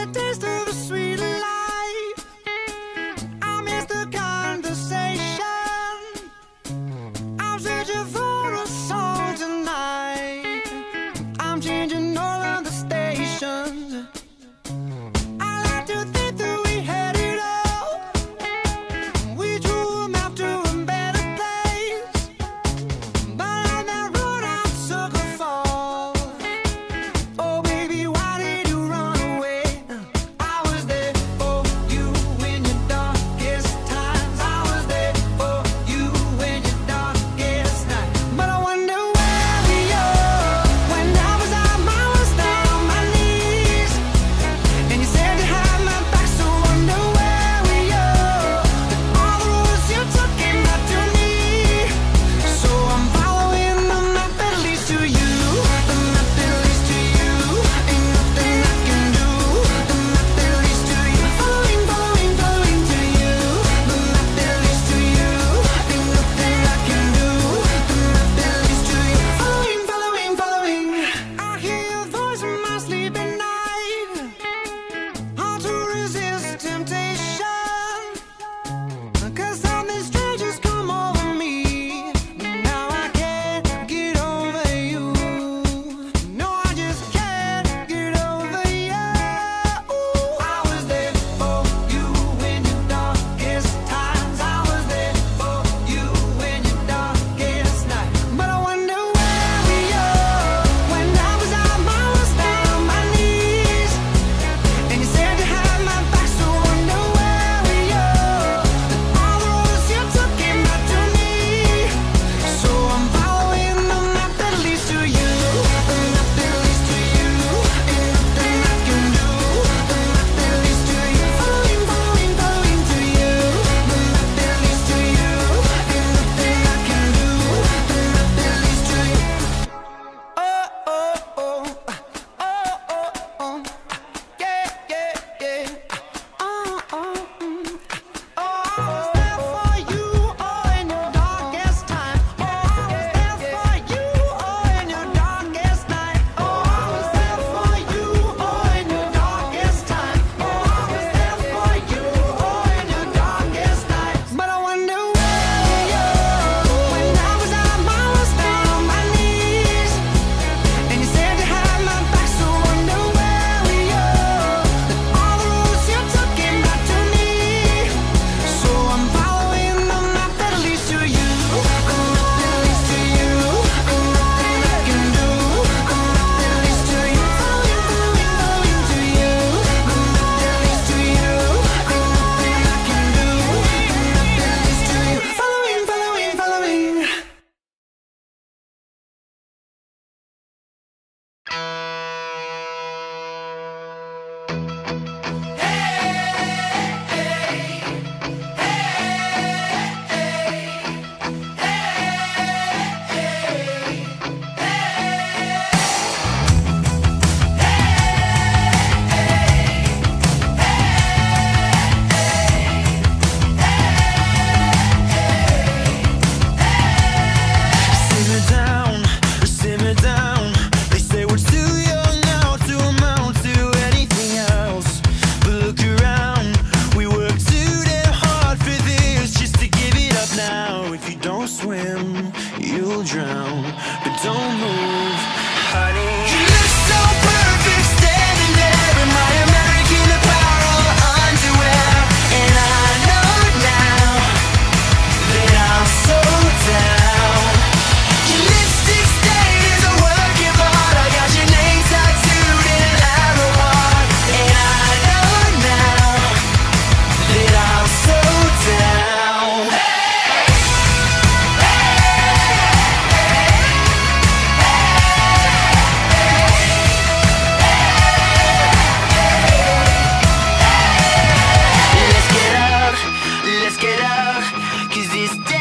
the taste this day.